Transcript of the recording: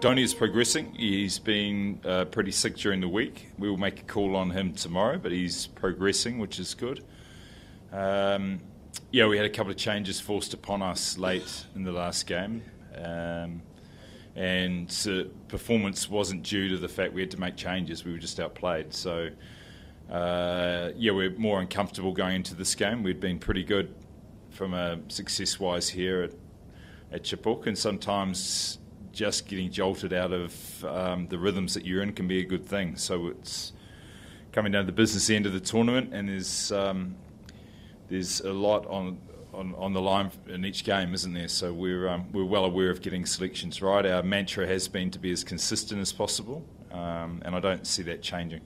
Dhoni is progressing. He's been uh, pretty sick during the week. We will make a call on him tomorrow, but he's progressing, which is good. Um, yeah, we had a couple of changes forced upon us late in the last game. Um, and uh, performance wasn't due to the fact we had to make changes. We were just outplayed. So, uh, yeah, we're more uncomfortable going into this game. We'd been pretty good from a success-wise here at, at and sometimes just getting jolted out of um, the rhythms that you're in can be a good thing. So it's coming down to the business end of the tournament, and there's um, there's a lot on, on, on the line in each game, isn't there? So we're um, we're well aware of getting selections right. Our mantra has been to be as consistent as possible, um, and I don't see that changing.